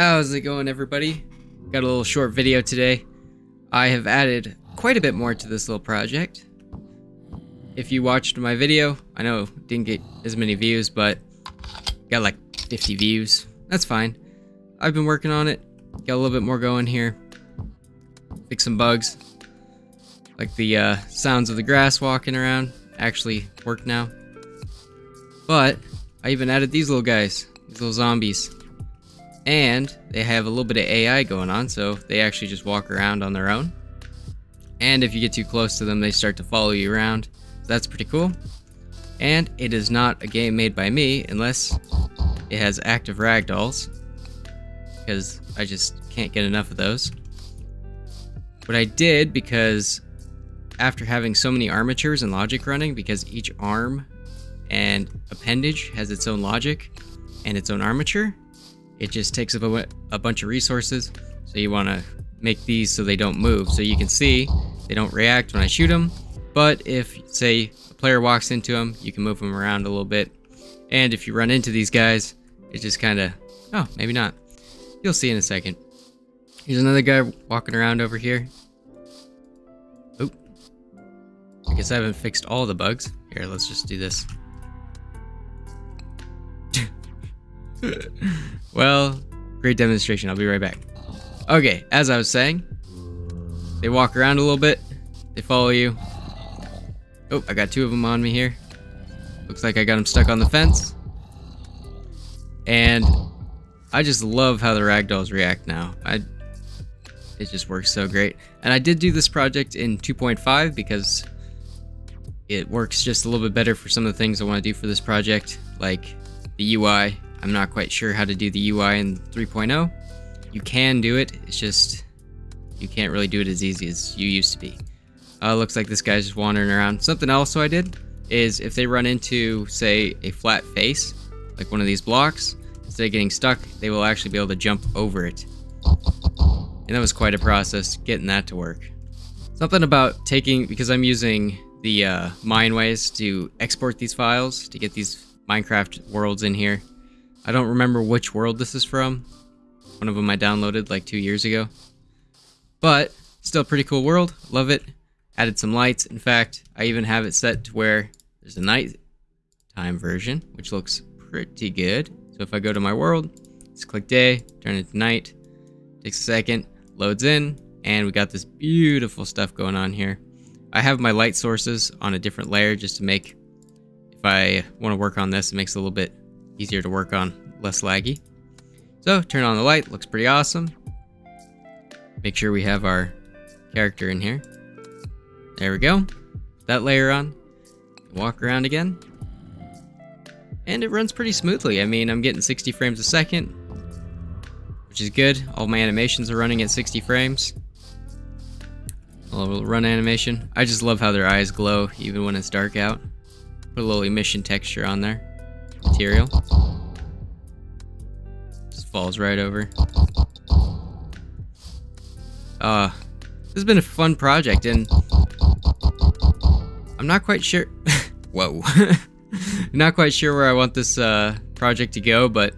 How's it going everybody? Got a little short video today. I have added quite a bit more to this little project. If you watched my video, I know didn't get as many views, but got like 50 views. That's fine. I've been working on it. Got a little bit more going here. Fix some bugs. Like the uh, sounds of the grass walking around actually work now. But I even added these little guys, these little zombies. And they have a little bit of AI going on, so they actually just walk around on their own. And if you get too close to them, they start to follow you around. So that's pretty cool. And it is not a game made by me unless it has active ragdolls. Because I just can't get enough of those. What I did, because after having so many armatures and logic running, because each arm and appendage has its own logic and its own armature, it just takes up a, a bunch of resources. So you want to make these so they don't move. So you can see they don't react when I shoot them. But if, say, a player walks into them, you can move them around a little bit. And if you run into these guys, it just kind of... Oh, maybe not. You'll see in a second. Here's another guy walking around over here. Oop. I guess I haven't fixed all the bugs. Here, let's just do this. well, great demonstration. I'll be right back. Okay, as I was saying, they walk around a little bit. They follow you. Oh, I got two of them on me here. Looks like I got them stuck on the fence. And I just love how the ragdolls react now. I it just works so great. And I did do this project in 2.5 because it works just a little bit better for some of the things I want to do for this project, like the UI I'm not quite sure how to do the UI in 3.0. You can do it, it's just you can't really do it as easy as you used to be. Uh, looks like this guy's just wandering around. Something else I did is if they run into, say, a flat face, like one of these blocks, instead of getting stuck, they will actually be able to jump over it. And that was quite a process, getting that to work. Something about taking, because I'm using the uh, Mineways to export these files, to get these Minecraft worlds in here, I don't remember which world this is from. One of them I downloaded like two years ago. But, still pretty cool world. Love it. Added some lights. In fact, I even have it set to where there's a night time version, which looks pretty good. So if I go to my world, just click day, turn it to night. Takes a second, loads in, and we got this beautiful stuff going on here. I have my light sources on a different layer just to make, if I want to work on this, it makes it a little bit easier to work on, less laggy. So turn on the light, looks pretty awesome. Make sure we have our character in here. There we go. That layer on. Walk around again. And it runs pretty smoothly. I mean, I'm getting 60 frames a second, which is good. All my animations are running at 60 frames. A little run animation. I just love how their eyes glow even when it's dark out. Put a little emission texture on there material. Just falls right over. Uh, this has been a fun project, and I'm not quite sure. Whoa. not quite sure where I want this uh, project to go, but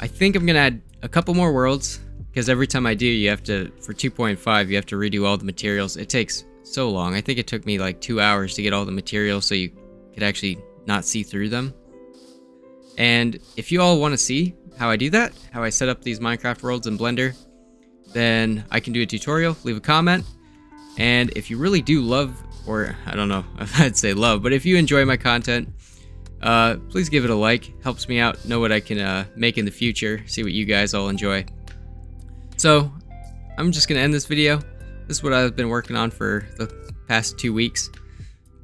I think I'm gonna add a couple more worlds because every time I do, you have to for 2.5, you have to redo all the materials. It takes so long. I think it took me like two hours to get all the materials so you could actually not see through them. And if you all want to see how I do that, how I set up these Minecraft worlds in Blender, then I can do a tutorial, leave a comment. And if you really do love, or I don't know if I'd say love, but if you enjoy my content, uh, please give it a like. Helps me out, know what I can uh, make in the future, see what you guys all enjoy. So, I'm just going to end this video. This is what I've been working on for the past two weeks.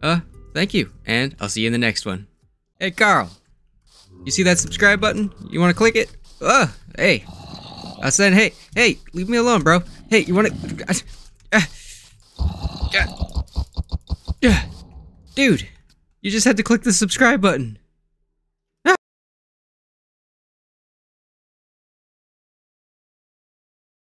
Uh, thank you, and I'll see you in the next one. Hey, Carl. You see that subscribe button? You want to click it? Ugh, hey. I said, hey, hey, leave me alone, bro. Hey, you want to... Uh, uh, uh, dude, you just had to click the subscribe button.